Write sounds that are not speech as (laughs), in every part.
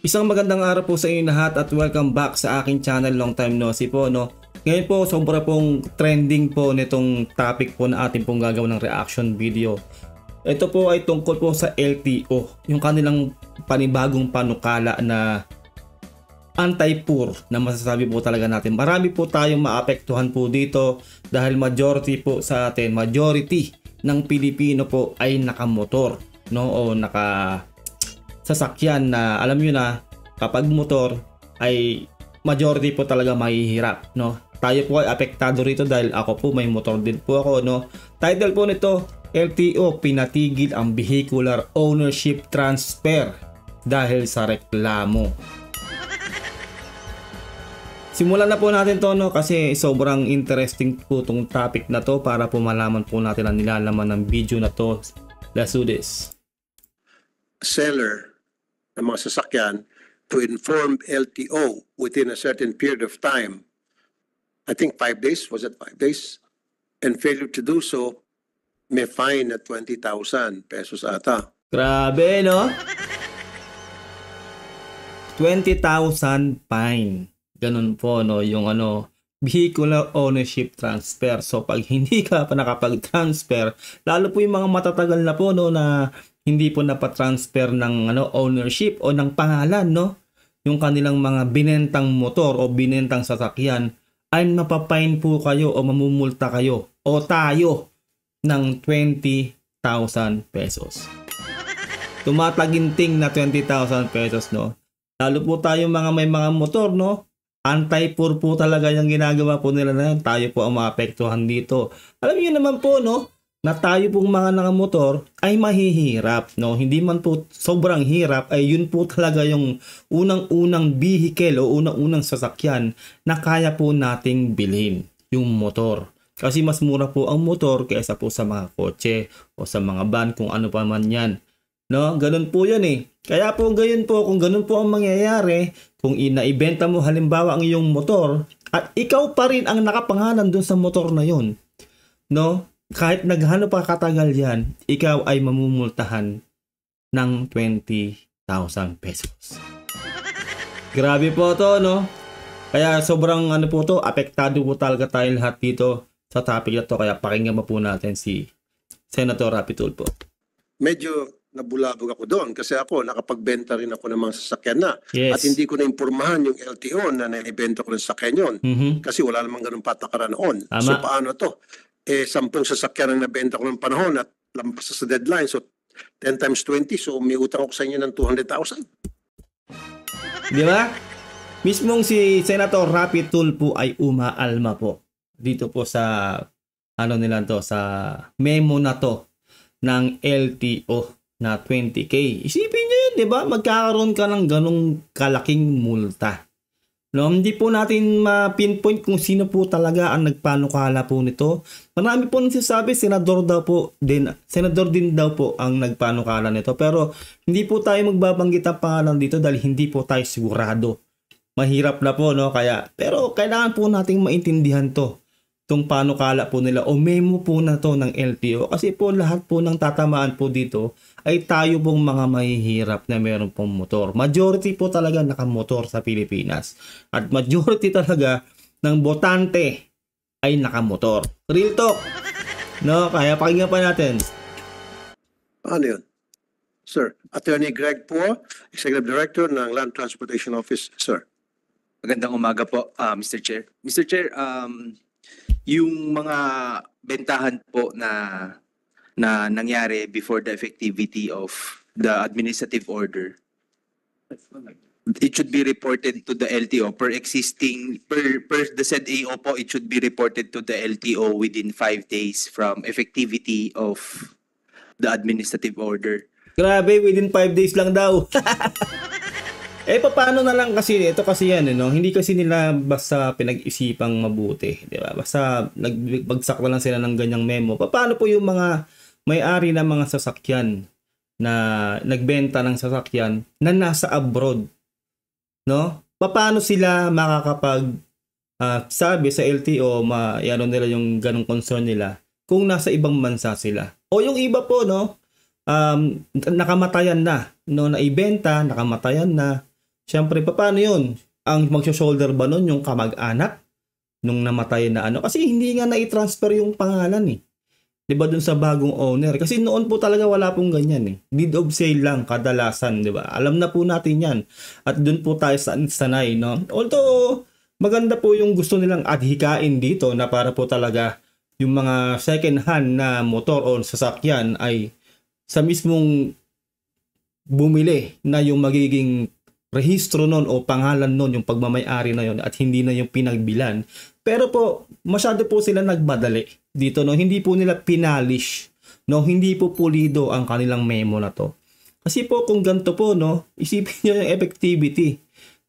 Isang magandang araw po sa inyo lahat at welcome back sa aking channel Long Time No See po no. Ngayon po sobra pong trending po nitong topic po na ating pong gagawin ng reaction video. Ito po ay tungkol po sa LTO, yung kanilang panibagong panukala na anti-poor na masasabi po talaga natin. Marami po tayong maapektuhan po dito dahil majority po sa atin, majority ng Pilipino po ay nakamotor no o naka sasakyan na alam nyo na kapag motor ay majority po talaga mahihirap no? Tayo po ay apektado rito dahil ako po may motor din po ako no? Title po nito LTO pinatigil ang vehicular ownership transfer dahil sa reklamo. Simulan na po natin to no? Kasi sobrang interesting po tong topic na to para po malaman po natin ang nilalaman ng video na to. Let's do this. seller ng mga sasakyan to inform LTO within a certain period of time. I think five days, was it five days? And failure to do so, may fine at 20,000 pesos ata. Grabe no? 20,000 fine. Ganun po no yung ano vehicular ownership transfer. So pag hindi ka pa nakapag-transfer, lalo po yung mga matatagal na po no na hindi po napatransfer ng ano ownership o ng pangalan no yung kanilang mga binentang motor o binentang sasakyan ay mapapain po kayo o mamumulta kayo o tayo ng 20,000 pesos. Tumataginting na 20,000 pesos no. Lalo po tayo mga may mga motor no. Anti-poor po talaga yung ginagawa po nila na. Tayo po ang maapektuhan dito. Alam niyo naman po no, na tayo pong mga nangamotor ay mahihirap, no? Hindi man po sobrang hirap, ay yun po talaga yung unang-unang vehicle o unang-unang sasakyan na kaya po nating bilhin, yung motor. Kasi mas mura po ang motor kaysa po sa mga kotse o sa mga van kung ano pa man yan. No, ganun po 'yan eh. Kaya po gayon po kung ganun po ang mangyayari, kung inaibenta mo halimbawa ang iyong motor at ikaw pa rin ang nakapangalan doon sa motor na 'yon. No? Kahit naghano pa katagal 'yan, ikaw ay mamumultahan ng 20,000 pesos. Grabe po 'to, no? Kaya sobrang ano po 'to, apektado po talaga tayo lahat dito sa topic na 'to kaya pakinggan mo po natin si Senator Rapitul po. Medyo nabulabog ako doon kasi ako nakapagbenta rin ako ng mga sasakyan na. Yes. At hindi ko na impormahan yung LTO na naibenta ko ng sasakyan yun. Mhm. Kasi wala namang ganun patakaran noon. Tama. So paano to? Eh, sampung sasakyan ang nabenta ko ng panahon at lampas sa deadline. So 10 times 20, so may utang ako sa inyo ng 200,000. Di ba? Mismong si Senator Rapi Tulfo ay umaalma po dito po sa ano nila to sa memo na to ng LTO na 20k. Isipin niyo yun, di ba? Magkakaroon ka ng ganong kalaking multa. No, hindi po natin ma-pinpoint kung sino po talaga ang nagpanukala po nito. Marami po nagsasabi, senador daw po din, senador din daw po ang nagpanukala nito. Pero hindi po tayo magbabanggit ang pangalan dito dahil hindi po tayo sigurado. Mahirap na po, no? Kaya, pero kailangan po nating maintindihan to itong panukala po nila o memo po na to ng LTO kasi po lahat po ng tatamaan po dito ay tayo pong mga mahihirap na meron pong motor. Majority po talaga nakamotor sa Pilipinas at majority (laughs) talaga ng botante ay nakamotor. Real talk. No, kaya pakinggan pa natin. Paano yun? Sir, Attorney Greg po, Executive Director ng Land Transportation Office. Sir, Magandang umaga po, ah, Mr. Chair. Mr. Chair, um, yung mga bentahan po na na nangyari before the effectivity of the administrative order, it should be reported to the LTO per existing, per, per the said AO po, it should be reported to the LTO within five days from effectivity of the administrative order. Grabe, within 5 days lang daw. (laughs) eh, paano na lang kasi, ito kasi yan, eh, no? hindi kasi nila basta pinag-isipang mabuti, di ba? Basta nagbagsak na lang sila ng ganyang memo. Paano po yung mga may-ari ng mga sasakyan na nagbenta ng sasakyan na nasa abroad, no? Paano sila makakapag ah, sabi sa LTO, ma, ano nila yung ganong concern nila kung nasa ibang bansa sila. O yung iba po, no? um, nakamatayan na, no, naibenta, nakamatayan na, Siyempre, paano yun? Ang magsho-shoulder ba nun yung kamag-anak nung namatay na ano? Kasi hindi nga na-transfer yung pangalan eh. 'Di ba dun sa bagong owner? Kasi noon po talaga wala pong ganyan eh. Deed of sale lang kadalasan, 'di ba? Alam na po natin 'yan. At dun po tayo sa sanay, no? Although maganda po yung gusto nilang adhikain dito na para po talaga yung mga second hand na motor o sasakyan ay sa mismong bumili na yung magiging rehistro nun o pangalan nun yung pagmamayari na yun at hindi na yung pinagbilan. Pero po, masyado po sila nagmadali dito no. Hindi po nila pinalish no. Hindi po pulido ang kanilang memo na to. Kasi po kung ganito po no, isipin niyo yung effectivity.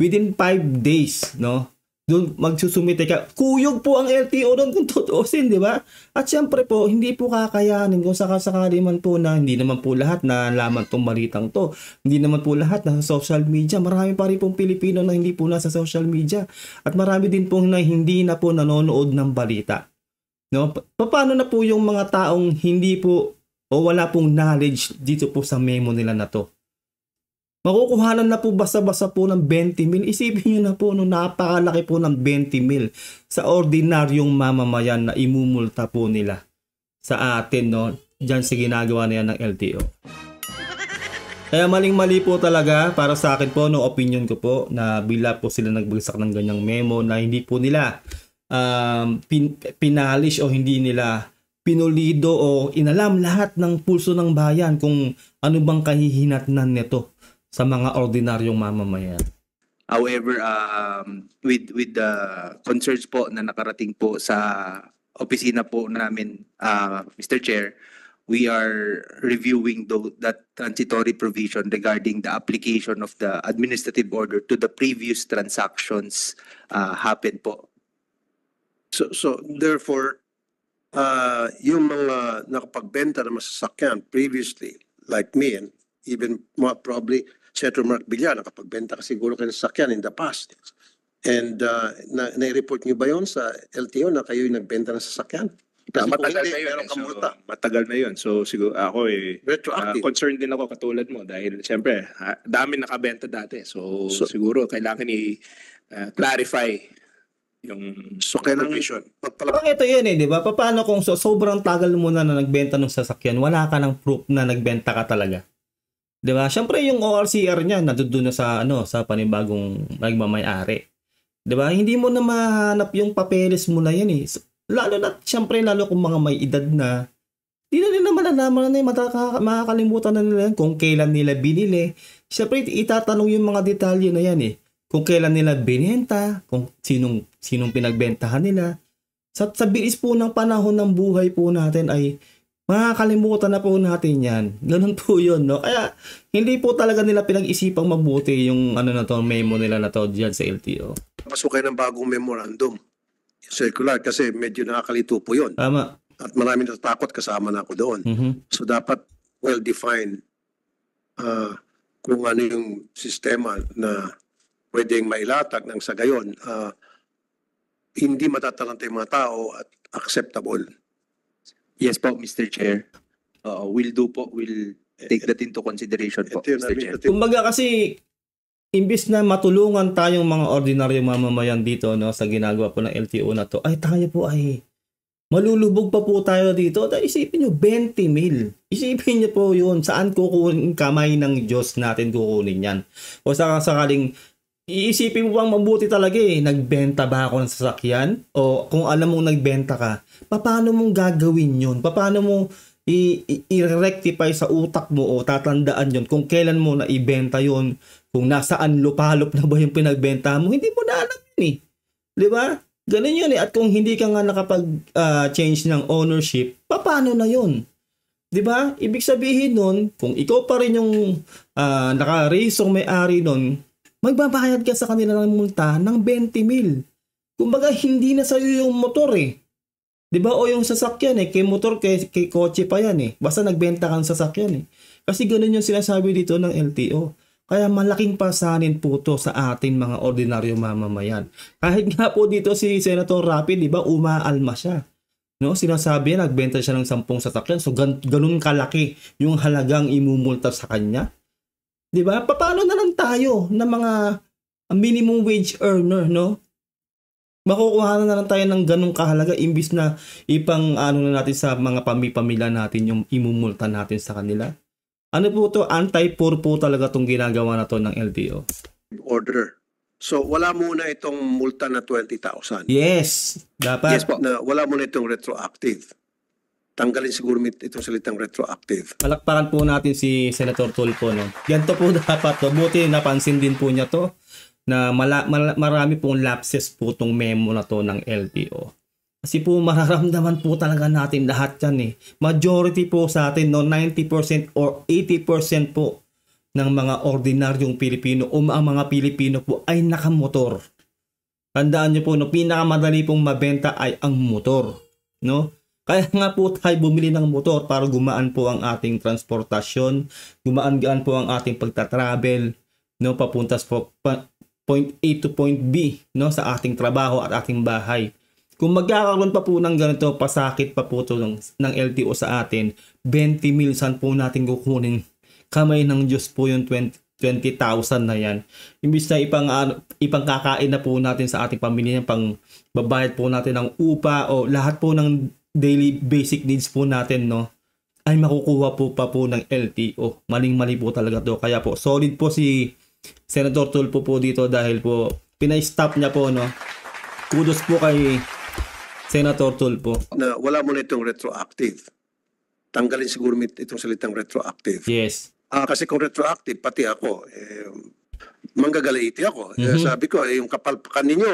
Within 5 days no, doon magsusumite ka. Kuyog po ang LTO doon kung tutuusin, di ba? At syempre po, hindi po kakayanin kung sakasakali man po na hindi naman po lahat na laman tong balitang to. Hindi naman po lahat na social media. Marami pa rin pong Pilipino na hindi po nasa social media. At marami din po na hindi na po nanonood ng balita. No? Pa- paano na po yung mga taong hindi po o wala pong knowledge dito po sa memo nila na to? Makukuhanan na po basta-basta po ng 20 mil. Isipin nyo na po, no, napakalaki po ng 20 mil sa ordinaryong mamamayan na imumulta po nila sa atin, no, dyan sa ginagawa na yan ng LTO. Kaya maling-mali po talaga para sa akin po, no, opinion ko po, na bila po sila nagbagsak ng ganyang memo na hindi po nila um, pin, pinalish o hindi nila pinulido o inalam lahat ng pulso ng bayan kung ano bang kahihinatnan nito sa mga ordinaryong mamamayan. However, um, with with the concerns po na nakarating po sa opisina po namin, uh, Mr. Chair, we are reviewing tho- that transitory provision regarding the application of the administrative order to the previous transactions uh, happened po. So, so therefore, uh, yung mga nakapagbenta ng masasakyan previously, like me and even more probably Senator Mark Villar, nakapagbenta ka siguro kayo ng sasakyan in the past. And uh, na, na-report niyo ba yon sa LTO na kayo nagbenta ng sasakyan? Kasi matagal hindi, na yun. eh. So, matagal na yun. So siguro ako eh, ah, Retroactive. concerned din ako katulad mo dahil siyempre ah, dami nakabenta dati. So, So- siguro kailangan i-clarify yung So kailangan provision. magpalabas Parang ito yun eh, di ba? Paano kung so, sobrang tagal mo na na nagbenta ng sasakyan, wala ka ng proof na nagbenta ka talaga? Di ba? Siyempre yung ORCR niya, nandoon na sa, ano, sa panibagong nagmamayari. Di ba? Hindi mo na mahanap yung papeles mo na yan eh. Lalo na, siyempre, lalo kung mga may edad na, di na nila malalaman na mataka, makakalimutan na nila kung kailan nila binili. Siyempre, itatanong yung mga detalye na yan eh. Kung kailan nila binenta, kung sinong, sinong pinagbentahan nila. Sa, sa bilis po ng panahon ng buhay po natin ay makakalimutan na po natin yan. Ganun po yun, no? Kaya, hindi po talaga nila pinag-isipang mabuti yung ano na to, memo nila na to dyan sa LTO. po kayo ng bagong memorandum circular kasi medyo nakakalito po yun. Tama. At marami natatakot kasama na ako doon. Mhm. So dapat well-defined uh, kung ano yung sistema na pwedeng mailatag ng sa gayon, uh, hindi matatalanta yung mga tao at acceptable. Yes po, Mr. Chair. Uh, we'll do po, we'll take that into consideration po, Ito Mr. Chair. Kumbaga kasi, imbis na matulungan tayong mga ordinaryong mamamayan dito no, sa ginagawa po ng LTO na to, ay tayo po ay malulubog pa po tayo dito. Dahil isipin nyo, 20 mil. Isipin nyo po yun, saan kukunin kamay ng Diyos natin kukunin yan. O saka sakaling, iisipin mo bang mabuti talaga eh, nagbenta ba ako ng sasakyan? O kung alam mong nagbenta ka, paano mong gagawin yun? Paano mo i-rectify sa utak mo o tatandaan yon kung kailan mo na ibenta yon kung nasaan lupalop na ba yung pinagbenta mo, hindi mo na alam yun eh. Di ba? Ganun yun eh. At kung hindi ka nga nakapag-change ng ownership, paano na yun? Di ba? Ibig sabihin nun, kung ikaw pa rin yung uh, naka-raise o may-ari nun, magbabayad ka sa kanila ng multa ng 20 mil. Kumbaga, hindi na sa'yo yung motor eh. 'Di ba? O yung sasakyan eh, kay motor, kay, kay kotse pa yan eh. Basta nagbenta kang sasakyan eh. Kasi ganun yung sinasabi dito ng LTO. Kaya malaking pasanin po to sa ating mga ordinaryo mamamayan. Kahit nga po dito si Senator Rapi, 'di ba, umaalma siya. No, sinasabi niya nagbenta siya ng sampung sasakyan. So gan- ganun kalaki yung halagang imumulta sa kanya. 'Di ba? Paano na lang tayo na mga ang minimum wage earner, no? Makukuha na lang tayo ng ganong kahalaga imbis na ipang ano na natin sa mga pamipamilya natin yung imumulta natin sa kanila. Ano po to? Anti-poor po talaga tong ginagawa na to ng LTO. order. So wala muna itong multa na 20,000. Yes, dapat. Yes po. Na wala muna itong retroactive. Tanggalin siguro itong salitang retroactive. Palakpakan po natin si Senator Tulfo. No? Ganito po (laughs) dapat. To. Buti napansin din po niya to na mala, mala- marami pong lapses po tong memo na to ng LTO. Kasi po mararamdaman po talaga natin lahat yan eh. Majority po sa atin, no, 90% or 80% po ng mga ordinaryong Pilipino o ang mga Pilipino po ay nakamotor. Tandaan niyo po, no, pinakamadali pong mabenta ay ang motor. No? Kaya nga po tayo bumili ng motor para gumaan po ang ating transportasyon, gumaan-gaan po ang ating pagta-travel, no, papunta sa point A to point B, no, sa ating trabaho at ating bahay. Kung magkakaroon pa po ng ganito, pasakit pa po to ng, ng LTO sa atin, 20 mil saan po natin kukunin kamay ng Diyos po yung 20 20,000 na yan. Imbis na ipang, ano, ipang kakain na po natin sa ating pamilya, pang babayad po natin ng upa o lahat po ng daily basic needs po natin, no? ay makukuha po pa po ng LTO. Maling-mali po talaga to. Kaya po, solid po si Senator Tulfo po dito dahil po pinay-stop niya po, no? Kudos po kay Senator Tulfo. Na wala muna itong retroactive. Tanggalin siguro itong salitang retroactive. Yes. Ah, kasi kung retroactive, pati ako, eh, manggagalaiti ako. Eh, Mhm. sabi ko, eh, yung kapalpakan ninyo,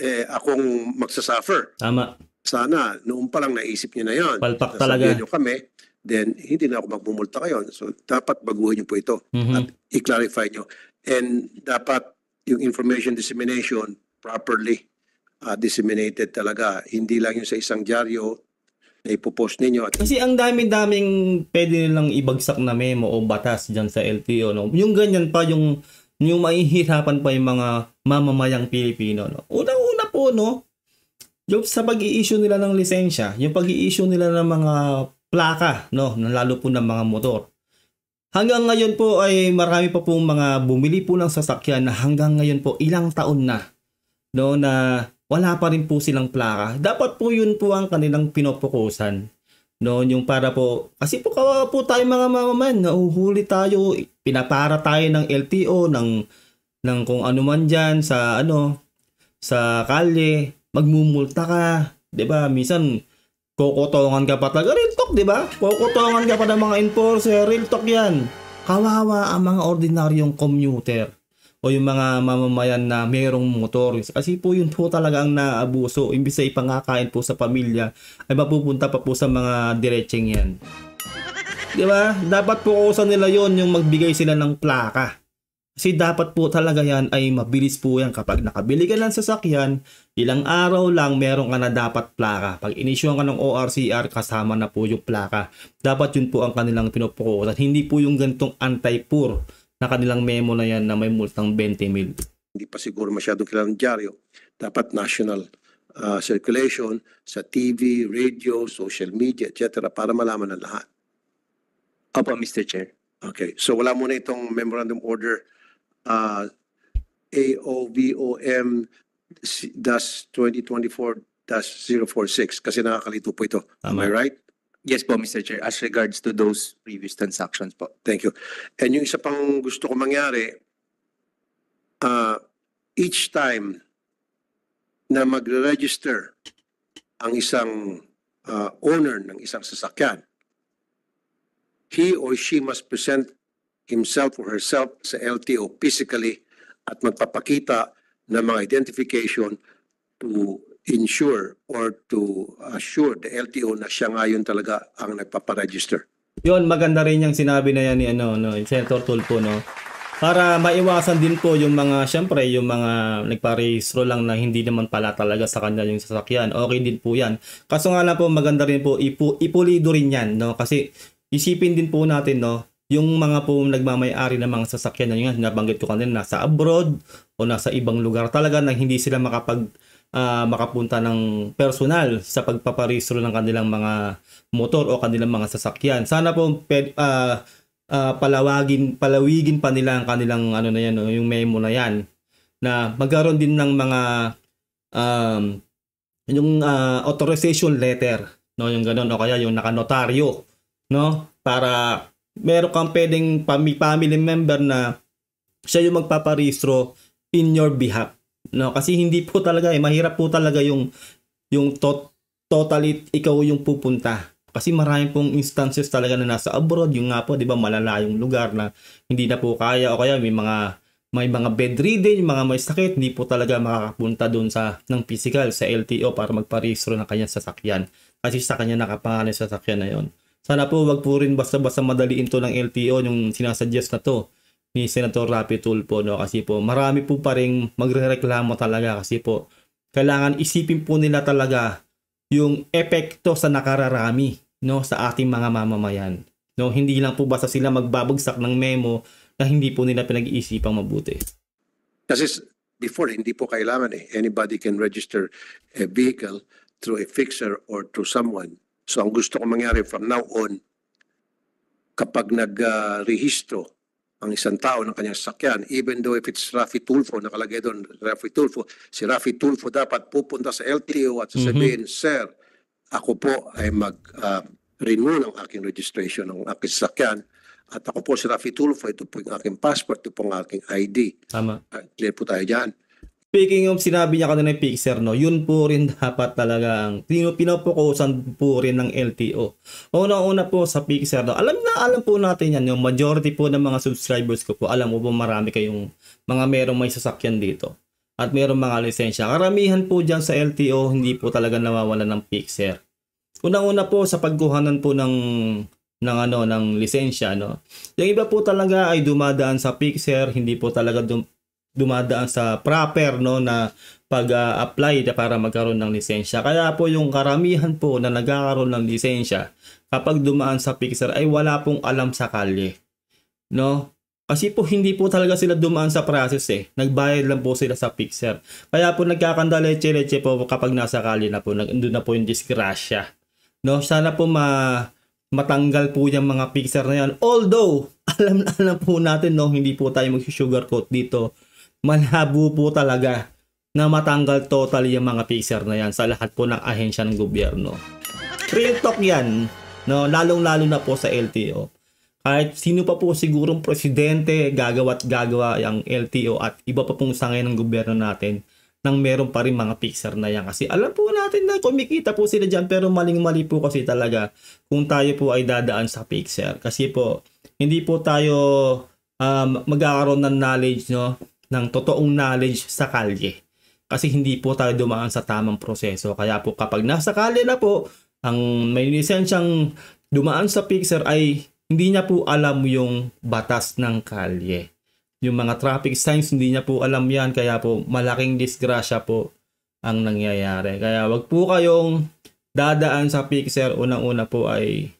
eh, akong magsasuffer. Tama. Sana, noon pa lang naisip niyo na yon. Palpak talaga. niyo kami, then hindi na ako magmumulta ngayon. So, dapat baguhin niyo po ito Mhm. at i-clarify niyo. And dapat yung information dissemination properly uh, disseminated talaga. Hindi lang yung sa isang dyaryo na ipopost ninyo at Kasi ang dami-daming pwede nilang ibagsak na memo o batas dyan sa LTO. No? Yung ganyan pa, yung, yung mahihirapan pa yung mga mamamayang Pilipino. No? Unang-una po, no? Yung sa pag-i-issue nila ng lisensya, yung pag-i-issue nila ng mga plaka, no? lalo po ng mga motor. Hanggang ngayon po ay marami pa pong mga bumili po ng sasakyan na hanggang ngayon po ilang taon na no na wala pa rin po silang plaka. Dapat po yun po ang kanilang pinopokusan. No, yung para po, kasi po kawawa po tayo mga mamaman, nauhuli tayo, pinapara tayo ng LTO, ng, ng kung ano man dyan, sa ano, sa kalye, magmumulta ka, 'di ba Minsan, kokotongan ka pa talaga, real talk, 'di ba Kokotongan ka pa ng mga enforcer, real talk yan. Kawawa ang mga ordinaryong commuter o yung mga mamamayan na mayroong motor. Kasi po yun po talaga ang naabuso. Imbis na ipangakain po sa pamilya, ay mapupunta pa po sa mga diretseng yan. Di ba? Dapat po usan nila yon yung magbigay sila ng plaka. Kasi dapat po talaga yan ay mabilis po yan. Kapag nakabili ka ng sasakyan, ilang araw lang meron ka na dapat plaka. Pag inisyuhan ka ng ORCR, kasama na po yung plaka. Dapat yun po ang kanilang pinupukusan. Hindi po yung ganitong anti-poor na kanilang memo na yan na may multang 20 mil. hindi pa siguro masyadong kilala ng dyaryo. Dapat national uh, circulation sa TV, radio, social media, etc. para malaman ng lahat. Opo, Mr. Chair. Okay. So wala muna itong memorandum order uh, AOVOM dash 2024 046 kasi nakakalito po ito. Am I Tama. right? Yes po, Mr. Chair. As regards to those previous transactions po. Thank you. And yung isa pang gusto ko mangyari, uh, each time na magre-register ang isang uh, owner ng isang sasakyan, he or she must present himself or herself sa LTO physically at magpapakita ng mga identification to ensure or to assure the LTO na siya ngayon talaga ang nagpaparegister. Yun, maganda rin yung sinabi na yan ni ano, no, Senator Tulfo, no? Para maiwasan din po yung mga, syempre, yung mga nagparehistro lang na hindi naman pala talaga sa kanya yung sasakyan. Okay din po yan. Kaso nga lang po, maganda rin po, ipu, ipulido rin yan, no? Kasi isipin din po natin, no? Yung mga po nagmamayari ng mga sasakyan na yun, nabanggit ko kanina, nasa abroad o nasa ibang lugar, talaga na hindi sila makapag ah, makapunta ng personal sa pagpaparehistro ng kanilang mga motor o kanilang mga sasakyan. Sana po ah, ah, palawagin palawigin pa nila ang kanilang ano na yan, yung memo na yan na magkaroon din ng mga um, yung ah, authorization letter, no, yung ganun o kaya yung nakanotaryo, no, para meron kang pwedeng family member na siya yung magpaparehistro in your behalf. No, kasi hindi po talaga eh mahirap po talaga yung yung tot, totally ikaw yung pupunta. Kasi marami pong instances talaga na nasa abroad, yung nga po, 'di ba, malalayong lugar na hindi na po kaya o kaya may mga may mga bedridden, mga may sakit, hindi po talaga makakapunta doon sa ng physical sa LTO para magparehistro ng kanyang sasakyan. Kasi sa kanya nakapangalan sa sasakyan na yon. Sana po wag po rin basta-basta madaliin to ng LTO yung sinasuggest na to ni Senator Rapi Tulfo no kasi po marami po pa ring magrereklamo talaga kasi po kailangan isipin po nila talaga yung epekto sa nakararami no sa ating mga mamamayan no hindi lang po basta sila magbabagsak ng memo na hindi po nila pinag-iisipang mabuti Kasi before, hindi po kailangan eh. Anybody can register a vehicle through a fixer or through someone. So ang gusto ko mangyari from now on, kapag nag-rehistro ang isang tao ng kanyang sasakyan, even though if it's Rafi Tulfo, nakalagay doon, Rafi Tulfo, si Rafi Tulfo dapat pupunta sa LTO at sasabihin, Sir, ako po ay mag-renew ng aking registration ng aking sasakyan at ako po si Rafi Tulfo, ito po yung aking passport, ito po ang aking ID. tama Ah, clear po tayo dyan. Speaking of sinabi niya kanina yung Pixar, no, yun po rin (laughs) dapat talaga ang pino- pinopokusan po rin ng LTO. Una-una po sa Pixar, no, alam na alam po natin yan, yung majority po ng mga subscribers ko po, alam mo po marami kayong mga merong may sasakyan dito at merong mga lisensya. Karamihan po dyan sa LTO, hindi po talaga nawawala ng Pixar. Unang-una po sa pagkuhanan po ng ng ano ng lisensya no. Yung iba po talaga ay dumadaan sa Pixar, hindi po talaga dum- dumadaan sa proper no na pag-apply para magkaroon ng lisensya. Kaya po yung karamihan po na nagkakaroon ng lisensya kapag dumaan sa Pixar ay wala pong alam sa kalye. No? Kasi po hindi po talaga sila dumaan sa process eh. Nagbayad lang po sila sa Pixar. Kaya po nagkakanda leche-leche po kapag nasa kalye na po. Nandun na po yung disgrasya. No? Sana po ma matanggal po yung mga Pixar na yan. Although, (laughs) alam na alam po natin no, hindi po tayo mag-sugarcoat dito malabo po talaga na matanggal totally yung mga Pixar na yan sa lahat po ng ahensya ng gobyerno. Real talk yan, no? lalong-lalo na po sa LTO. Kahit sino pa po sigurong presidente, gagawa at gagawa yung LTO at iba pa pong sangay ng gobyerno natin nang meron pa rin mga Pixar na yan. Kasi alam po natin na kumikita po sila dyan pero maling-mali po kasi talaga kung tayo po ay dadaan sa Pixar. Kasi po, hindi po tayo um, magkakaroon ng knowledge no ng totoong knowledge sa kalye. Kasi hindi po tayo dumaan sa tamang proseso. Kaya po kapag nasa kalye na po, ang may lisensyang dumaan sa Pixar ay hindi niya po alam yung batas ng kalye. Yung mga traffic signs, hindi niya po alam yan. Kaya po malaking disgrasya po ang nangyayari. Kaya wag po kayong dadaan sa Pixar. Unang-una po ay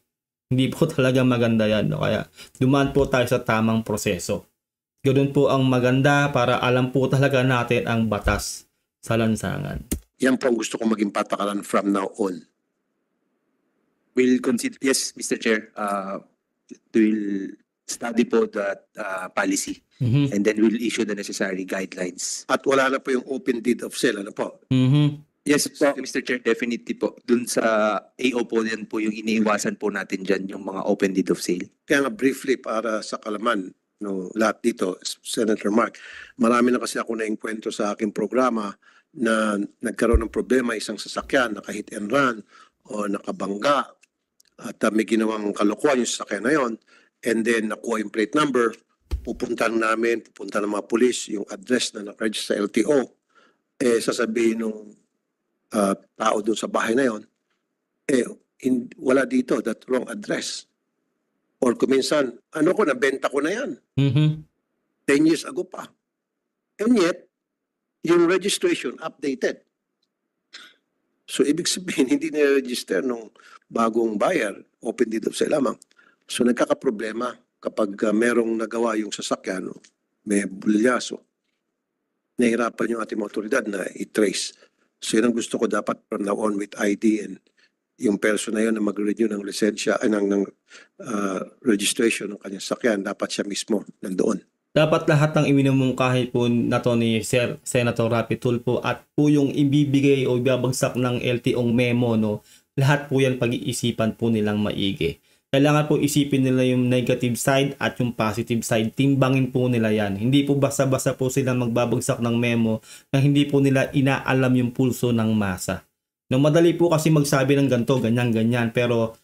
hindi po (laughs) talaga maganda yan. No? Kaya dumaan po tayo sa tamang proseso. Ganun po ang maganda para alam po talaga natin ang batas sa lansangan. Yan po ang gusto ko maging patakaran from now on. We'll consider, yes, Mr. Chair, uh, we'll study po that uh, policy Mhm. and then we'll issue the necessary guidelines. At wala na po yung open deed of sale. Ano po? Mhm. Yes, po, Mr. Chair, definitely po. Dun sa AO po yan po yung iniiwasan po natin dyan, yung mga open deed of sale. Kaya nga briefly para sa kalaman no lahat dito, Senator Mark, marami na kasi ako na-enkwentro sa aking programa na nagkaroon ng problema isang sasakyan, naka-hit and run o nakabangga at uh, may ginawang kalokohan yung sasakyan na yon and then nakuha yung plate number, pupuntahan namin, pupunta ng mga pulis, yung address na nakaregister sa LTO, eh sasabihin nung uh, tao doon sa bahay na yon, eh hin- wala dito, that wrong address. Or kuminsan, ano ko, nabenta ko na yan. Mhm. 10 years ago pa. And yet, yung registration updated. So, ibig sabihin, (laughs) hindi na-register nung bagong buyer, open deed of sale lamang. So, nagkakaproblema kapag uh, merong nagawa yung sasakyan, no, may bulyaso. Nahirapan yung ating mga otoridad na i-trace. So, yun ang gusto ko dapat from now on with ID and yung person na yun na mag-renew ng lisensya, ay, ng, ng uh, registration ng kanyang sakyan, dapat siya mismo nandoon. dapat lahat ng iminumungkahi po na to ni Sir Senator Rapi Tulfo at po yung ibibigay o ibabagsak ng LTOng memo no lahat po yan pag-iisipan po nilang maigi. Kailangan po isipin nila yung negative side at yung positive side. Timbangin po nila yan. Hindi po basta-basta po sila magbabagsak ng memo na hindi po nila inaalam yung pulso ng masa no madali po kasi magsabi ng ganto ganyan ganyan pero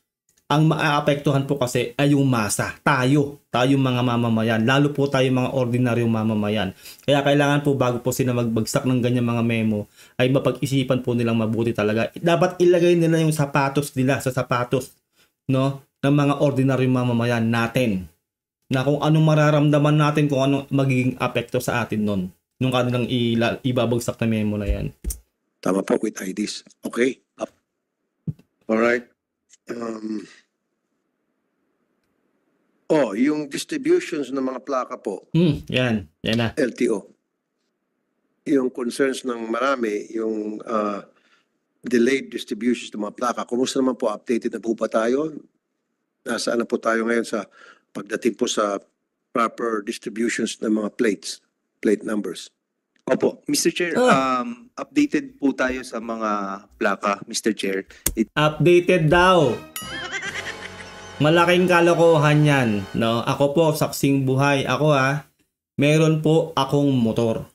ang maaapektuhan po kasi ay yung masa. Tayo, tayo mga mamamayan. Lalo po tayo mga ordinaryong mamamayan. Kaya kailangan po bago po sila magbagsak ng ganyan mga memo, ay mapag-isipan po nilang mabuti talaga. Dapat ilagay nila yung sapatos nila sa sapatos no, ng mga ordinaryong mamamayan natin. Na kung anong mararamdaman natin, kung anong magiging apekto sa atin nun. Nung kanilang ila- ibabagsak na memo na yan. Tama po with IDs. Okay. Up. All right. Um, oh, yung distributions ng mga plaka po, Hmm, yan. Yan na. LTO. Yung concerns ng marami, yung uh, delayed distributions ng mga plaka. Kumusta naman po? Updated na po ba tayo? Nasaan na po tayo ngayon sa pagdating po sa proper distributions ng mga plates, plate numbers? Opo, Mr. Chair, Ah. um, updated po tayo sa mga plaka, Mr. Chair. It, Updated daw. Malaking kalokohan yan. No? Ako po, saksing buhay. Ako ha, meron po akong motor.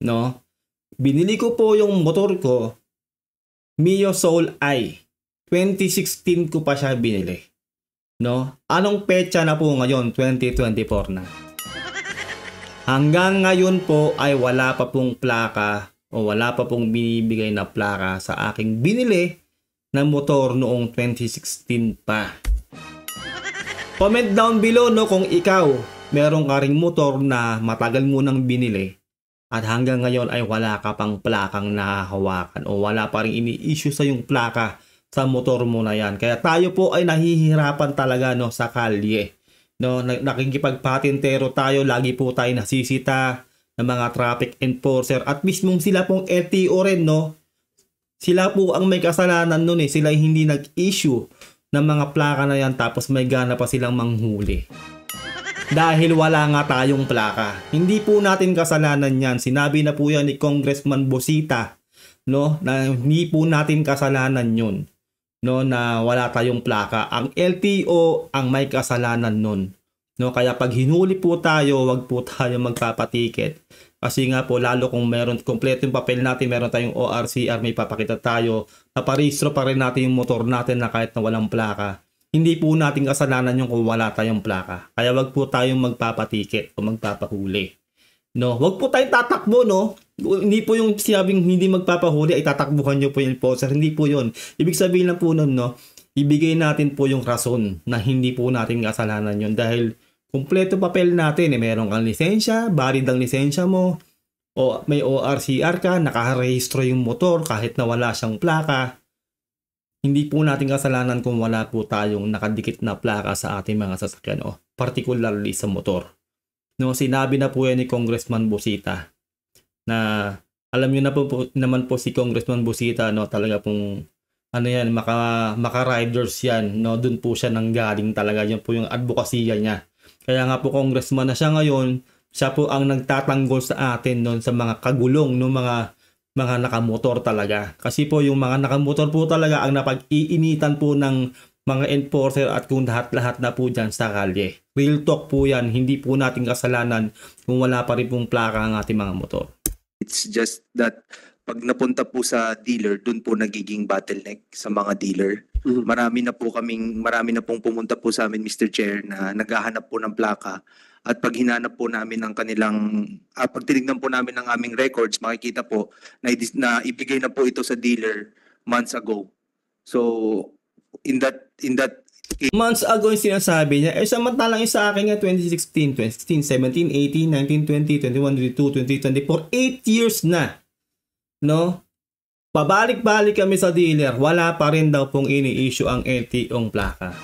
No? Binili ko po yung motor ko, Mio Soul I. 2016 ko pa siya binili. No? Anong petsa na po ngayon? 2024 na. Hanggang ngayon po ay wala pa pong plaka o wala pa pong binibigay na plaka sa aking binili na motor noong 2016 pa. Comment down below no kung ikaw meron ka ring motor na matagal mo nang binili at hanggang ngayon ay wala ka pang plakang nahahawakan o wala pa rin ini-issue sa yung plaka sa motor mo na yan. Kaya tayo po ay nahihirapan talaga no sa kalye. No, na- nakikipagpatintero tayo, lagi po tayo nasisita ng mga traffic enforcer at mismong sila pong LTO rin no. Sila po ang may kasalanan nun eh. Sila hindi nag-issue ng mga plaka na yan tapos may gana pa silang manghuli. Dahil wala nga tayong plaka. Hindi po natin kasalanan yan. Sinabi na po yan ni Congressman Bosita no, na hindi po natin kasalanan yun no na wala tayong plaka. Ang LTO ang may kasalanan nun. No, kaya pag hinuli po tayo, wag po tayo magpapatiket. Kasi nga po lalo kung meron kompleto yung papel natin, meron tayong ORCR, may papakita tayo, naparehistro pa rin natin yung motor natin na kahit na walang plaka. Hindi po natin kasalanan yung kung wala tayong plaka. Kaya wag po tayong magpapatiket o magpapahuli. No, wag po tayong tatakbo, no? Hindi po yung sinabing hindi magpapahuli ay tatakbuhan nyo po yung poster. Hindi po yun. Ibig sabihin lang po nun, no? Ibigay natin po yung rason na hindi po natin kasalanan yun dahil kumpleto papel natin eh. Meron kang lisensya, valid ang lisensya mo, o may ORCR ka, nakarehistro yung motor kahit na wala siyang plaka. Hindi po natin kasalanan kung wala po tayong nakadikit na plaka sa ating mga sasakyan o particularly sa motor. No, sinabi na po yan ni Congressman Busita na alam niyo na po, po naman po si Congressman Busita no talaga pong ano yan maka maka riders yan no doon po siya nanggaling talaga yun po yung advokasya niya kaya nga po congressman na siya ngayon siya po ang nagtatanggol sa atin noon sa mga kagulong no mga mga nakamotor talaga kasi po yung mga nakamotor po talaga ang napag-iinitan po ng mga enforcer at kung lahat-lahat na po dyan sa kalye. Real talk po yan, hindi po natin kasalanan kung wala pa rin pong plaka ang ating mga motor. It's just that pag napunta po sa dealer, dun po nagiging bottleneck sa mga dealer. Mhm. Marami na po kaming, marami na pong pumunta po sa amin, Mr. Chair, na naghahanap po ng plaka. At pag hinanap po namin ng kanilang, ah, pag tinignan po namin ng aming records, makikita po na, na ibigay na po ito sa dealer months ago. So, in that, in that Months ago yung sinasabi niya, eh samantalang yung sa akin nga 2016, 2016, 17, 18, 19, 20, 21, 22, 23, 24, 8 years na. No? Pabalik-balik kami sa dealer, wala pa rin daw pong ini-issue ang LTOng plaka.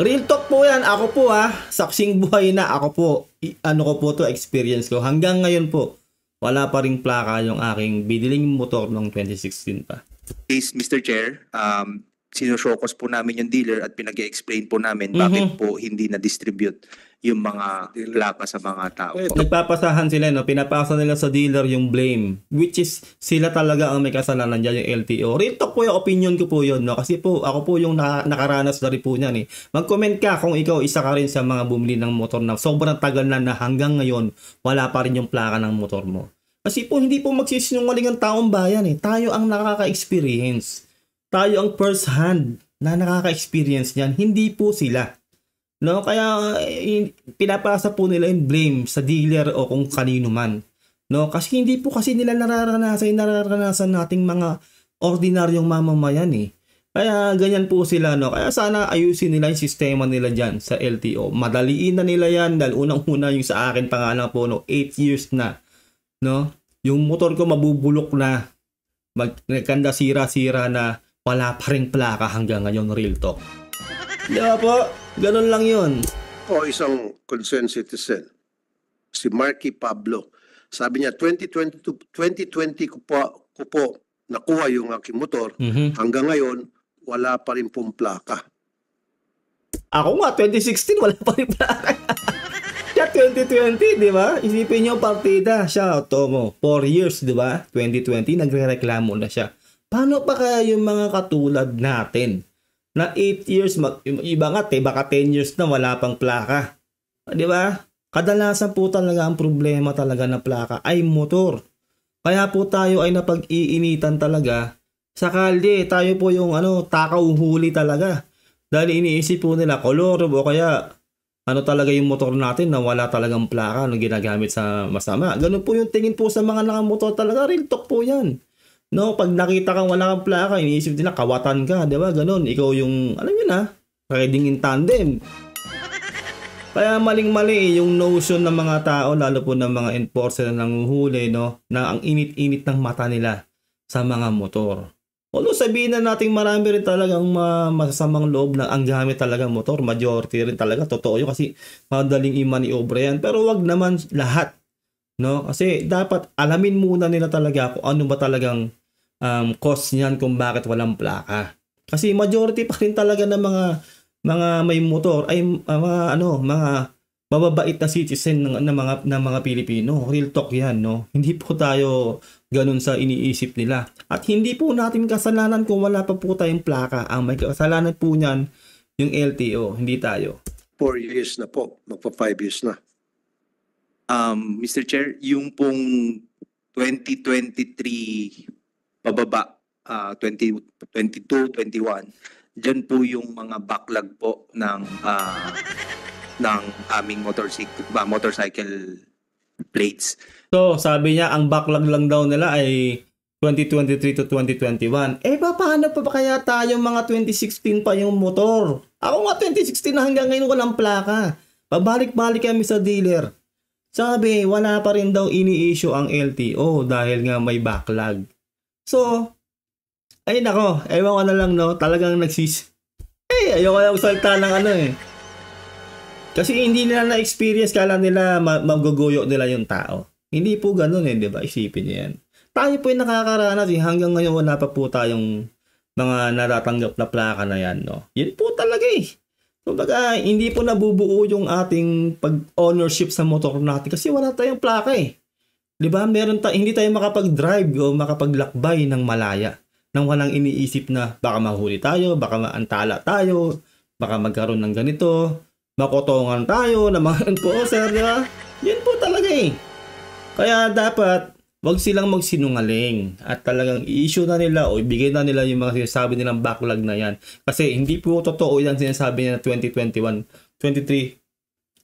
Real talk po yan, ako po ha, saksing buhay na ako po, I- ano ko po to experience ko. Hanggang ngayon po, wala pa ring plaka yung aking biniling motor noong 2016 pa. case, Mr. Chair, um, sinushokos po namin yung dealer at pinag-explain po namin Mhm. bakit po hindi na-distribute yung mga plaka sa mga tao po. Nagpapasahan sila, no? pinapasa nila sa dealer yung blame. Which is, sila talaga ang may kasalanan dyan, yung LTO. Real talk po yung opinion ko po yun. No? Kasi po, ako po yung naka- nakaranas na rin po niyan. Eh. Mag-comment ka kung ikaw isa ka rin sa mga bumili ng motor na sobrang tagal na na hanggang ngayon, wala pa rin yung plaka ng motor mo. Kasi po, hindi po magsisinungaling ang taong bayan. Eh. Tayo ang nakaka-experience. Tayo ang first hand na nakaka-experience niyan. Hindi po sila. No, kaya eh, pinapasa po nila yung blame sa dealer o kung kanino man. No, kasi hindi po kasi nila nararanasan nararanasan nating mga ordinaryong mamamayan eh. Kaya ganyan po sila no. Kaya sana ayusin nila yung sistema nila diyan sa LTO. Madaliin na nila yan dahil unang-una yung sa akin pangalan po no, 8 years na. No? Yung motor ko mabubulok na. Mag nagkanda sira-sira na wala pa ring plaka hanggang ngayon real talk. Di ba po? Ganun lang yun. o isang concerned citizen, si Marky Pablo. Sabi niya, 2022, 2020 ko po, ko po nakuha yung aking motor. Mhm. Hanggang ngayon, wala pa rin pong plaka. Ako nga, 2016, wala pa rin plaka. (laughs) Siya 2020, di ba? Isipin niyo partida. Siya, Tomo, 4 years, di ba? 2020, nagre-reklamo na siya. Paano pa kaya yung mga katulad natin? Na 8 years, mag, iba nga, te, baka 10 years na wala pang plaka. Di ba? Kadalasan po talaga ang problema talaga ng plaka ay motor. Kaya po tayo ay napag-iinitan talaga sa kalye. Tayo po yung ano, takaw huli talaga. Dahil iniisip po nila kolor o kaya ano talaga yung motor natin na wala talagang plaka na ginagamit sa masama. Ganun po yung tingin po sa mga nakamotor talaga. Real talk po yan. No, pag nakita kang wala kang plaka, iniisip nila kawatan ka, 'di ba? Ganun, ikaw yung alam niyo na, riding in tandem. (laughs) Kaya maling-mali yung notion ng mga tao, lalo po ng mga enforcer na nanguhuli, no, na ang init-init ng mata nila sa mga motor. Although sabihin na natin marami rin talagang ma- masasamang loob na ang gamit talaga motor, majority rin talaga, totoo yun kasi madaling i-maniobre yan. Pero wag naman lahat, no? Kasi dapat alamin muna nila talaga kung ano ba talagang um, cost niyan kung bakit walang plaka. Kasi majority pa rin talaga ng mga mga may motor ay uh, mga ano, mga mababait na citizen ng, ng mga ng mga Pilipino. Real talk 'yan, no. Hindi po tayo ganun sa iniisip nila. At hindi po natin kasalanan kung wala pa po tayong plaka. Ang may kasalanan po niyan yung LTO, hindi tayo. Four years na po, magpa five years na. Um, Mr. Chair, yung pong 2023 pababa, ah 2022, 21, dyan po yung mga backlog po ng ah, ng aming motorcycle, ba, motorcycle plates. So, sabi niya, ang backlog lang daw nila ay 2023 to 2021. Eh, pa- paano pa ba kaya tayo mga 2016 pa yung motor? Ako nga 2016 na hanggang ngayon walang plaka. Pabalik-balik kami sa dealer. Sabi, wala pa rin daw ini-issue ang LTO dahil nga may backlog. So, ay nako, ewan ko na lang no, talagang nagsis... Eh, ayoko na salta ng ano eh. Kasi hindi nila na-experience, kala nila ma- maguguyo nila yung tao. Hindi po ganun eh, di ba? Isipin niyo yan. Tayo po yung nakakaranas eh. Hanggang ngayon wala pa po tayong mga natatanggap na plaka na yan, no? Yun po talaga eh. Kumbaga, hindi po nabubuo yung ating pag-ownership sa motor natin kasi wala tayong plaka eh. Di ba? Meron ta hindi tayo makapag-drive o makapaglakbay ng malaya nang walang iniisip na baka mahuli tayo, baka maantala tayo, baka magkaroon ng ganito, makotongan tayo ng mga enforcer, di ba? Yan po talaga eh. Kaya dapat wag silang magsinungaling at talagang i-issue na nila o ibigay na nila yung mga sinasabi nilang backlog na yan. Kasi hindi po totoo yan sinasabi nila 2021, 23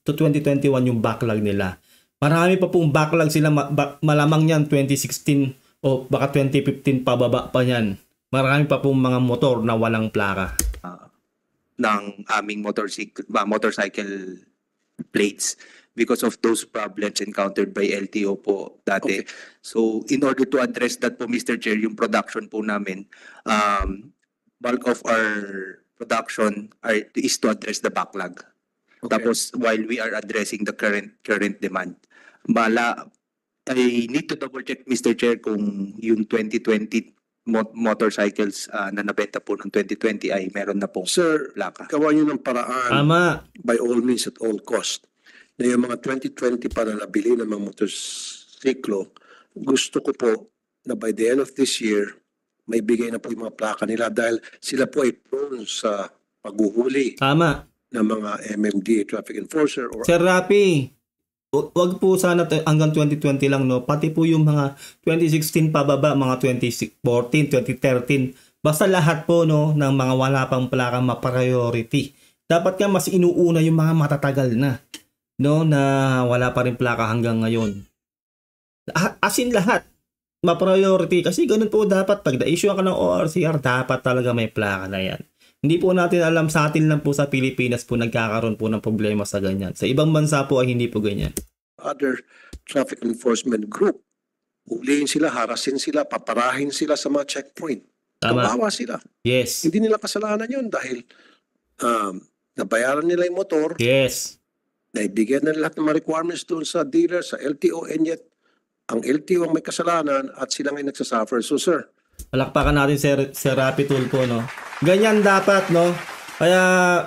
to 2021 yung backlog nila. Marami pa pong backlog sila ma- ba- malamang yan 2016 o baka 2015 pababa pa yan. Marami pa pong mga motor na walang plaka. ng aming motorcycle, ba, motorcycle plates because of those problems encountered by LTO po dati. So in order to address that po Mr. Chair, yung production po namin, um, bulk of our production are, is to address the backlog. Okay. Tapos while we are addressing the current current demand, bala I need to double check Mr. Chair kung yung 2020 mo- motorcycles ah, na nabenta po ng 2020 ay meron na pong Sir, plaka. gawa nyo ng paraan Tama. by all means at all cost na yung mga 2020 pa na nabili ng mga motorsiklo, gusto ko po na by the end of this year, may bigay na po yung mga plaka nila dahil sila po ay prone sa paghuhuli Tama. ng mga MMDA traffic enforcer or Sir Rapi, wag po sana hanggang 2020 lang, no? Pati po yung mga 2016 pababa, mga 2014, 2013. Basta lahat po, no, ng mga wala pang plaka ma-priority. Dapat nga mas inuuna yung mga matatagal na, no, na wala pa rin plaka hanggang ngayon. Ah, As in lahat, ma-priority. Kasi ganun po dapat. Pag na-issue ka ng ORCR, dapat talaga may plaka na yan. Hindi po natin alam sa atin lang po sa Pilipinas po nagkakaroon po ng problema sa ganyan. Sa ibang bansa po ay hindi po ganyan. other traffic enforcement group. Ulihin sila, harasin sila, paparahin sila sa mga checkpoint. Tama. Kawawa sila. Yes. Hindi nila kasalanan yun dahil um, nabayaran nila yung motor, Yes. naibigyan na lahat ng mga requirements doon sa dealer, sa LTO, and yet ang LTO ang may kasalanan at sila ngay nagsasuffer. So sir, Palakpakan natin Sir, Sir Rapi Tulfo, no? Ganyan dapat, no? Kaya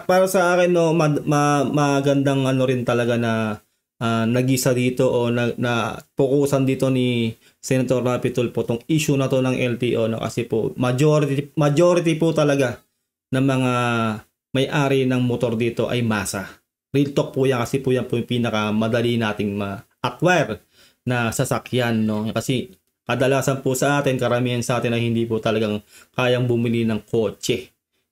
para sa akin, no, ma- ma- magandang ano rin talaga na ah, nagisa dito o na, na fokusan dito ni Senator Rapi Tulfo tong issue na to ng LTO, no? Kasi po, majority, majority po talaga ng mga may-ari ng motor dito ay masa. Real talk po yan kasi po yan po yung pinakamadali nating ma-acquire na sasakyan, no? Kasi kadalasan po sa atin, karamihan sa atin ay hindi po talagang kayang bumili ng kotse.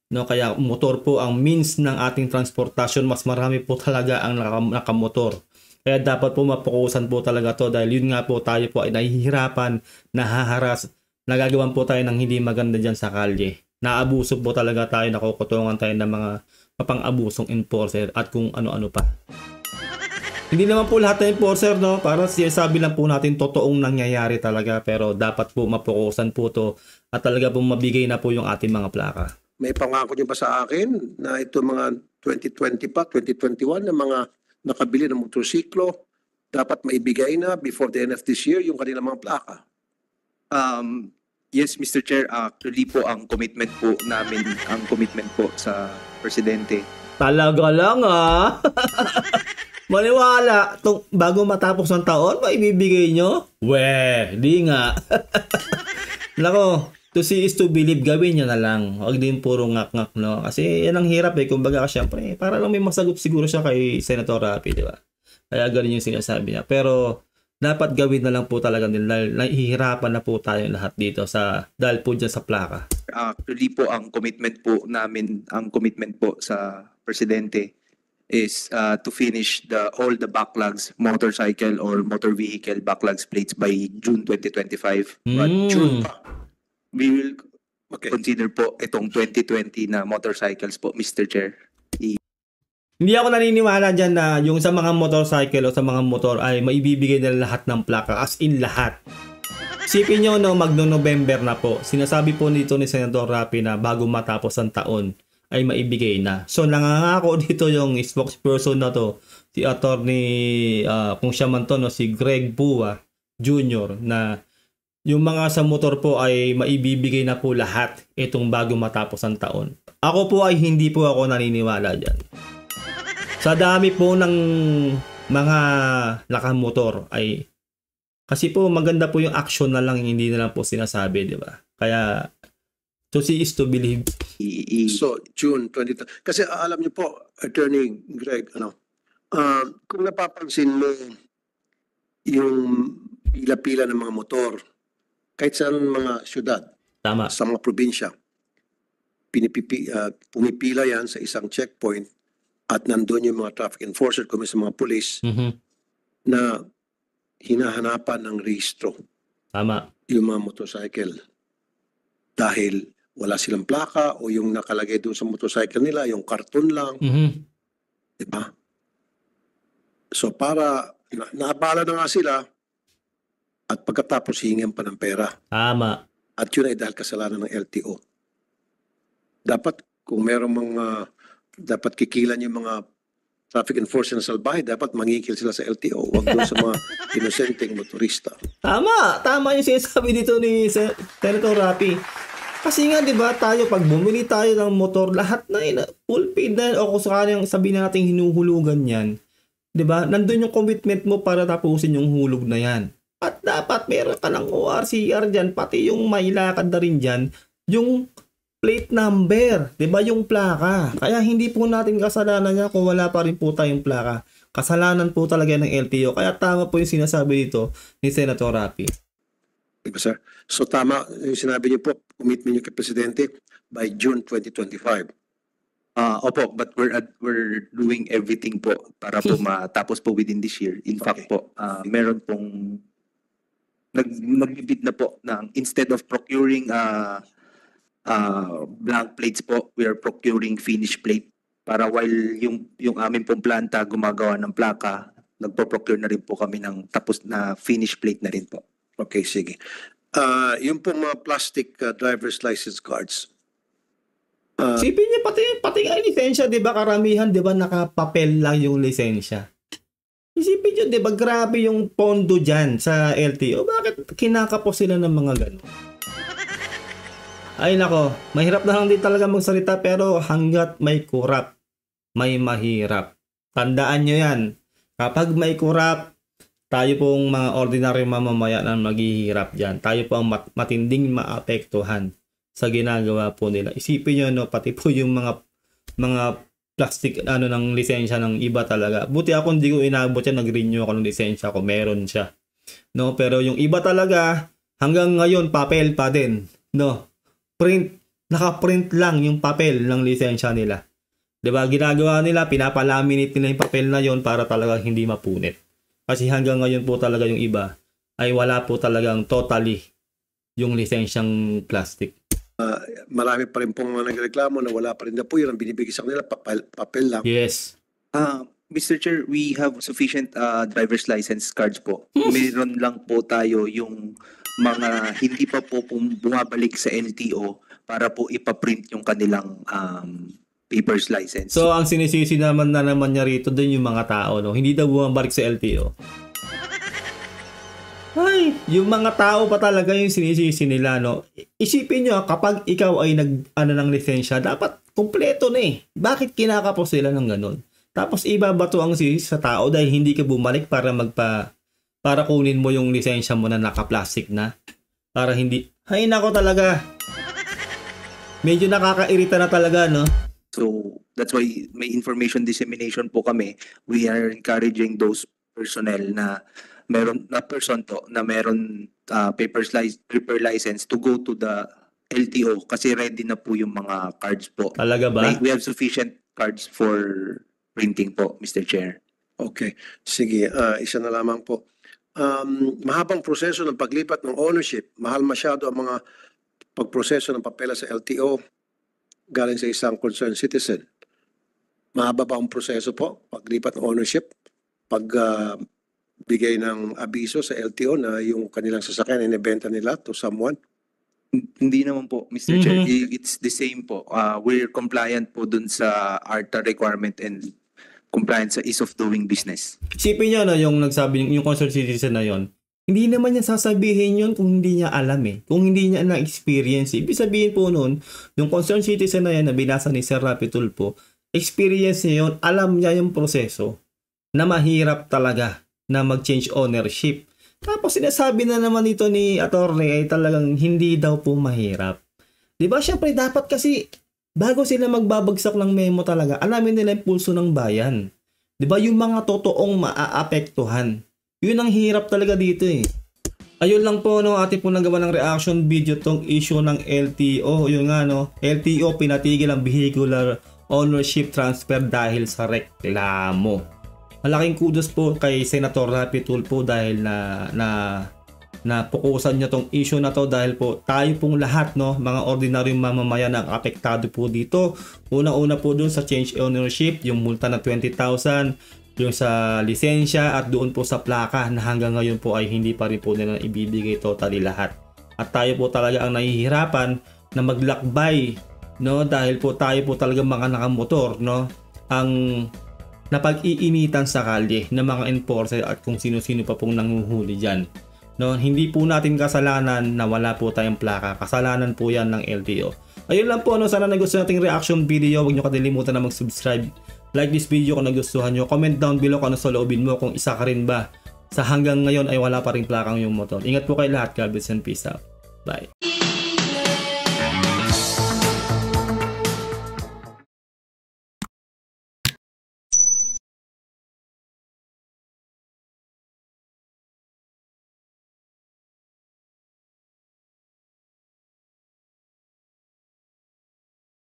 No, kaya motor po ang means ng ating transportasyon, mas marami po talaga ang naka- nakamotor. Kaya dapat po mapokusan po talaga to dahil yun nga po tayo po ay nahihirapan, nahaharas, nagagawan po tayo ng hindi maganda dyan sa kalye. Naabuso po talaga tayo, nakukutungan tayo ng mga mapang-abusong enforcer at kung ano-ano pa. Hindi naman po lahat ng enforcer, no? Para sinasabi lang po natin totoong nangyayari talaga. Pero dapat po mapokusan po to at talaga po mabigay na po yung ating mga plaka. may pangako niyo ba sa akin na ito mga 2020 pa, 2021 na mga nakabili ng motorsiklo, dapat maibigay na before the end of this year yung kanilang mga plaka. Um, yes, Mr. Chair, actually po ang commitment po namin, ang commitment po sa presidente Talaga lang ah. (laughs) Maniwala, tong bago matapos ng taon, maibibigay nyo? Weh, di nga. (laughs) Nako, to see is to believe, gawin nyo na lang. Huwag din puro ngak-ngak, no? Kasi yan ang hirap eh. Kumbaga, syempre, para lang may masagot siguro siya kay Senator Rapi, di ba? Kaya ganun yung sinasabi niya. Pero, dapat gawin na lang po talaga nila dahil nahihirapan na po tayo lahat dito sa dahil po dyan sa plaka. actually po ang commitment po namin, ang commitment po sa presidente is uh, to finish the all the backlogs motorcycle or motor vehicle backlogs plates by June 2025. But Mm. June we will Okay. consider po itong 2020 na motorcycles po, Mr. Chair. Hindi ako naniniwala dyan na yung sa mga motorcycle o sa mga motor ay maibibigay nila lahat ng plaka as in lahat. Sipin nyo no, magno-November na po. Sinasabi po dito ni Senator Rapi na bago matapos ang taon ay maibigay na. So nangangako (laughs) dito yung spokesperson na to, si attorney, ah, kung siya man to, no, si Greg Bua Jr. na yung mga sa motor po ay maibibigay na po lahat itong bago matapos ang taon. Ako po ay hindi po ako naniniwala dyan. Sa dami po ng mga nakamotor ay kasi po maganda po yung action na lang hindi na lang po sinasabi, di ba? Kaya to see is to believe. So, June 20. Kasi ah, alam niyo po, Attorney Greg, ano, ah, kung napapansin mo yung pila-pila ng mga motor, kahit sa mga syudad, Tama. sa mga probinsya, pinipipi, ah, pumipila yan sa isang checkpoint at nandun yung mga traffic enforcer kung sa mga police Mhm. na hinahanapan ng rehistro Tama. yung mga motorcycle. Dahil wala silang plaka o yung nakalagay doon sa motorcycle nila, yung karton lang, Mhm. di ba? So para, na, naabala na nga sila at pagkatapos hingin pa ng pera. Tama. At yun ay dahil kasalanan ng LTO. Dapat kung merong mga, dapat kikilan yung mga traffic enforcement sa salbahe, dapat mangikil sila sa LTO. Huwag doon sa mga (laughs) inosenteng motorista. Tama, tama yung sinasabi dito ni Sen- Senator Rapi. Kasi nga 'di ba tayo pag bumili tayo ng motor lahat na yun, full paid na yun, o kung sakaling sabihin natin hinuhulugan 'yan. 'Di ba? Nandun yung commitment mo para tapusin yung hulog na 'yan. At dapat meron ka ng ORCR diyan pati yung mailakad na rin diyan yung plate number, 'di ba? Yung plaka. Kaya hindi po natin kasalanan niya kung wala pa rin po tayong plaka. Kasalanan po talaga ng LTO. Kaya tama po yung sinasabi dito ni Senator Rapi. Sir? So tama yung sinabi niyo po, commitment niyo kay Presidente by June 2025. Ah, opo, but we're ad- we're doing everything po para po matapos po within this year. In fact po, ah, meron pong nag nagbibid na po ng instead of procuring ah ah, blank plates po, we are procuring finished plate para while yung yung amin pong planta gumagawa ng plaka, nagpo-procure na rin po kami ng tapos na finished plate na rin po. Okay, sige. Ah, yung pong mga plastic ah, driver's license cards, Sipin niya pati, pati nga yung lisensya, di ba karamihan, di ba nakapapel lang yung lisensya. Isipin niyo, di ba grabe yung pondo dyan sa LTO. Bakit kinakapos sila ng mga ganun? Ay nako, mahirap na din talaga magsalita pero hanggat may kurap, may mahirap. Tandaan nyo yan. Kapag may kurap, tayo pong mga ordinary mamamayan ang maghihirap dyan. Tayo po ang mat- matinding maapektuhan sa ginagawa po nila. Isipin nyo, no, pati po yung mga mga plastic ano ng lisensya ng iba talaga. Buti ako hindi ko inabot yan, nag-renew ako ng lisensya ko, meron siya. No, pero yung iba talaga hanggang ngayon papel pa din. No. Print, naka-print lang yung papel ng lisensya nila. 'Di ba? Ginagawa nila, pinapalaminate nila yung papel na yon para talaga hindi mapunit. Kasi hanggang ngayon po talaga yung iba ay wala po talagang totally yung lisensyang plastic. marami pa rin pong mga nagreklamo na wala pa rin na po yun ang binibigay sa kanila, papel, papel lang. Yes. Ah, Mr. Chair, we have sufficient ah, driver's license cards po. Meron lang po tayo yung mga hindi pa po bumabalik sa LTO para po ipaprint yung kanilang um, paper's license. So ang sinisisi naman na naman niya rito din yung mga tao, no? Hindi daw bumabalik sa LTO. (laughs) Ay, yung mga tao pa talaga yung sinisisi nila, no? Isipin nyo, kapag ikaw ay nag, ano ng lisensya, dapat kumpleto na eh. Bakit kinakapos sila ng ganun? Tapos ibabato ang sisi sa tao dahil hindi ka bumalik para magpa, para kunin mo yung lisensya mo na naka-plastic na. Para hindi, ay nako talaga. (laughs) Medyo nakakairita na talaga, no? So that's why may information dissemination po kami. We are encouraging those personnel na meron na person to na meron uh, papers li- paper license to go to the LTO kasi ready na po yung mga cards po. Talaga ba? May- we have sufficient cards for printing po, Mr. Chair. Okay. Sige, ah, isa na lamang po. Um, mahabang proseso ng paglipat ng ownership. Mahal masyado ang mga pagproseso ng papela sa LTO galing sa isang concerned citizen. Mahaba ba ang proseso po? Paglipat ng ownership? Pag ah, bigay ng abiso sa LTO na yung kanilang sasakyan inibenta nila to someone? Hindi naman po, Mr. Chair. Mhm. I- It's the same po. Uh, we're compliant po dun sa ARTA requirement and compliant sa ease of doing business. Isipin niyo no, yung nagsabi yung concerned citizen na yon. Hindi naman niya sasabihin yun kung hindi niya alam eh. Kung hindi niya na-experience. Ibig sabihin po nun, yung concerned citizen na yan na binasa ni Sir Rapi Tulpo, experience niya yun, alam niya yung proseso na mahirap talaga na mag-change ownership. Tapos sinasabi na naman ito ni attorney ay talagang hindi daw po mahirap. 'Di ba? Syempre dapat kasi bago sila magbabagsak ng memo talaga, alamin nila yung pulso ng bayan. 'Di ba? Yung mga totoong maaapektuhan. Yun ang hirap talaga dito eh. Ayun lang po no, ate po nagawa ng reaction video tong issue ng LTO. Yun nga no, LTO pinatigil ang vehicular ownership transfer dahil sa reklamo. Malaking kudos po kay Senator Rapi Tulfo dahil na na na niya tong issue na to dahil po tayo pong lahat no mga ordinaryong mamamayan ang apektado po dito unang-una po dun sa change ownership yung multa na 20,000 yung sa lisensya at doon po sa plaka na hanggang ngayon po ay hindi pa rin po nila ibibigay totally lahat at tayo po talaga ang nahihirapan na maglakbay no dahil po tayo po talaga mga nakamotor no ang na pag-iinitan sa kalye ng mga enforcer at kung sino-sino pa pong nanguhuli dyan. No, hindi po natin kasalanan na wala po tayong plaka. Kasalanan po yan ng LTO. Ayun lang po, no, sana nagustuhan nating reaction video. Huwag nyo katilimutan na mag-subscribe. Like this video kung nagustuhan nyo. Comment down below kung ano sa loobin mo. Kung isa ka rin ba sa hanggang ngayon ay wala pa rin plakang yung motor. Ingat po kayo lahat. God bless and peace out. Bye.